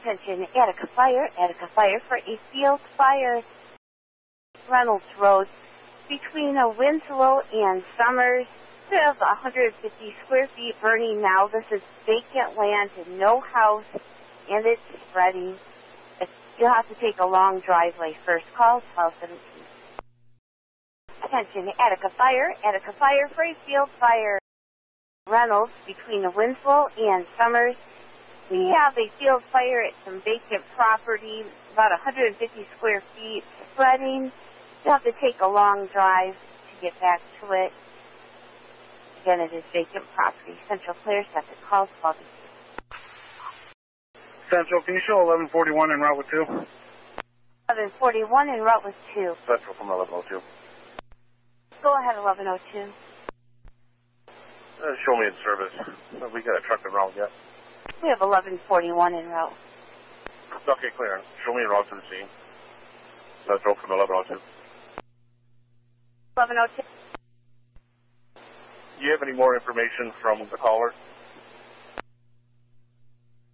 Attention, Attica Fire, Attica Fire for a field fire. Reynolds Road between uh, Winslow and Summers. We have 150 square feet burning now. This is vacant land and no house, and it's spreading. You'll have to take a long driveway first. Call 1217. Attention, Attica Fire, Attica Fire for a field fire. Reynolds between the Winslow and Summers. We have a field fire at some vacant property, about 150 square feet, spreading. You'll have to take a long drive to get back to it. Again, it is vacant property. Central Clear Septic calls 12. Central, can you show 1141 en route with 2? 1141 en route with 2. Central from 1102. Go ahead, 1102. Uh, show me in service. We got a truck en route yet. We have 1141 en route. Okay, clear. Show me route to the scene. Central from 1102. 1102. Do you have any more information from the caller?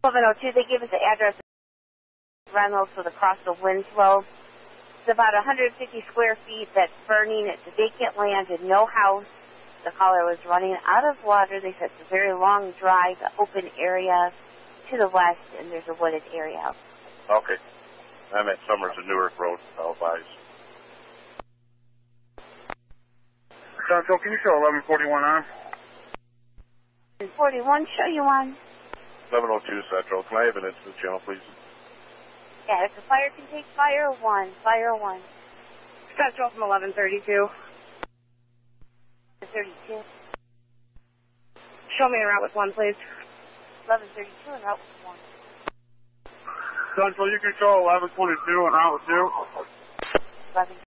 1102, they gave us the address of Reynolds with across the Winslow. It's about 150 square feet that's burning. It's vacant land and no house. The caller was running out of water. They said it's a very long drive, open area to the west, and there's a wooded area. Okay. I'm at Summers and Newark Road, I'll advise. Central, can you show 1141 on? 41, show you on. 1102 Central. Can I have an incident channel, please? Yeah, if the fire can take fire one, fire one. Central from 1132. 32. Show me a route with one, please. 1132 and route with one. Central, you can show 1122 and route with 2. 11